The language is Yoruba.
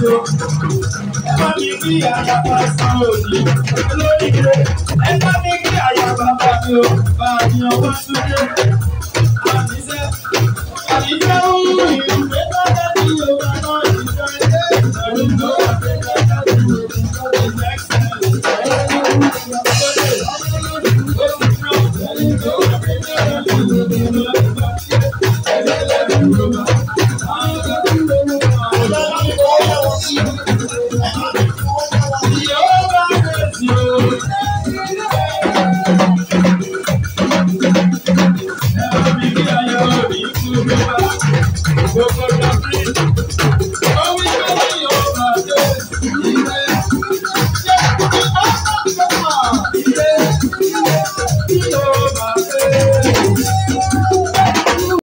sí o. Ẹ bá mi kí àyàbá sí òní lóríire. Ẹ bá mi kí àyàbá bá mi o. Bá mi ọgbọ́n túnde. Àníṣe àníṣe ń rìn ìwé lọ́dẹ tí o bá náà ìjọ ilé Yeah.